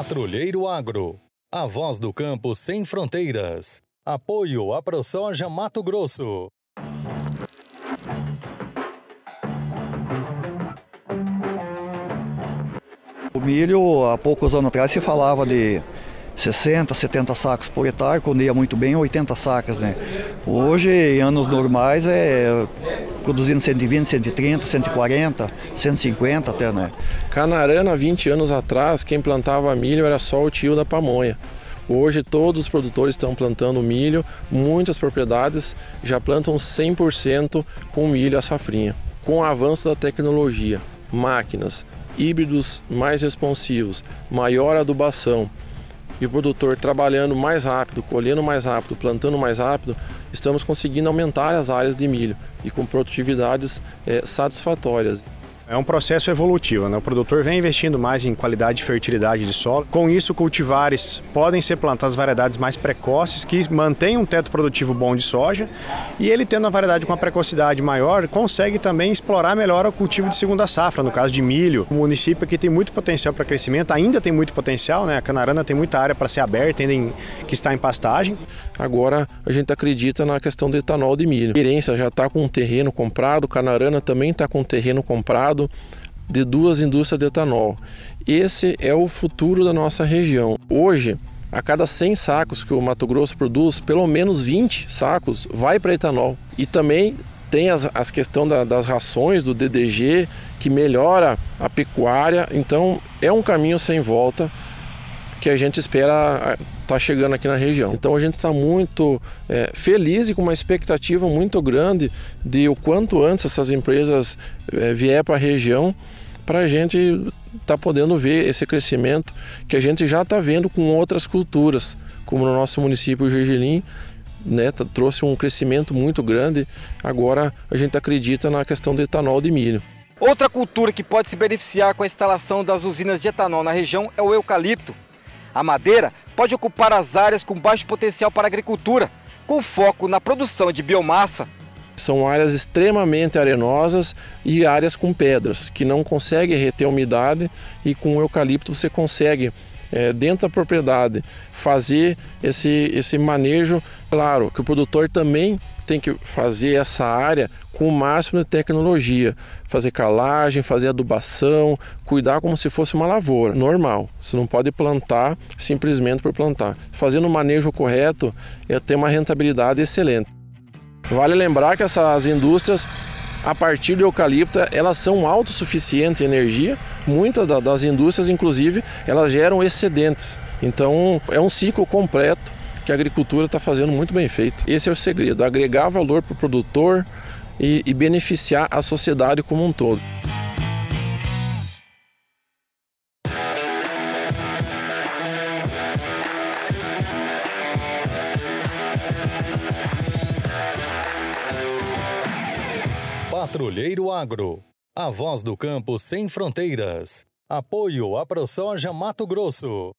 Patrulheiro Agro, a voz do campo sem fronteiras. Apoio a ProSoja Mato Grosso. O milho, há poucos anos atrás, se falava de 60, 70 sacos por hectare, quando ia muito bem, 80 sacas, né? Hoje, em anos normais, é produzindo 120, 130, 140, 150 até, né? Canarana, 20 anos atrás, quem plantava milho era só o tio da pamonha. Hoje todos os produtores estão plantando milho, muitas propriedades já plantam 100% com milho a safrinha. Com o avanço da tecnologia, máquinas, híbridos mais responsivos, maior adubação e o produtor trabalhando mais rápido, colhendo mais rápido, plantando mais rápido, estamos conseguindo aumentar as áreas de milho e com produtividades é, satisfatórias. É um processo evolutivo, né? o produtor vem investindo mais em qualidade e fertilidade de solo. Com isso, cultivares podem ser plantadas variedades mais precoces que mantêm um teto produtivo bom de soja e ele tendo uma variedade com uma precocidade maior, consegue também explorar melhor o cultivo de segunda safra, no caso de milho. O município aqui tem muito potencial para crescimento, ainda tem muito potencial, né? a Canarana tem muita área para ser aberta, ainda em, que está em pastagem. Agora a gente acredita na questão do etanol de milho. A Querência já está com um terreno comprado, Canarana também está com um terreno comprado de duas indústrias de etanol. Esse é o futuro da nossa região. Hoje, a cada 100 sacos que o Mato Grosso produz, pelo menos 20 sacos vai para etanol. E também tem as, as questão da, das rações do DDG que melhora a pecuária. Então é um caminho sem volta que a gente espera está chegando aqui na região. Então a gente está muito é, feliz e com uma expectativa muito grande de o quanto antes essas empresas é, vier para a região para a gente estar tá podendo ver esse crescimento que a gente já está vendo com outras culturas, como no nosso município Gergelim, né, trouxe um crescimento muito grande. Agora a gente acredita na questão do etanol de milho. Outra cultura que pode se beneficiar com a instalação das usinas de etanol na região é o eucalipto. A madeira pode ocupar as áreas com baixo potencial para agricultura, com foco na produção de biomassa. São áreas extremamente arenosas e áreas com pedras, que não conseguem reter umidade e com o eucalipto você consegue é, dentro da propriedade, fazer esse, esse manejo. Claro que o produtor também tem que fazer essa área com o máximo de tecnologia, fazer calagem, fazer adubação, cuidar como se fosse uma lavoura normal. Você não pode plantar simplesmente por plantar. Fazendo o manejo correto, é ter uma rentabilidade excelente. Vale lembrar que essas indústrias a partir do eucalipto, elas são autossuficientes em energia. Muitas das indústrias, inclusive, elas geram excedentes. Então, é um ciclo completo que a agricultura está fazendo muito bem feito. Esse é o segredo: agregar valor para o produtor e, e beneficiar a sociedade como um todo. Patrulheiro Agro, a voz do campo sem fronteiras. Apoio a ProSoja Mato Grosso.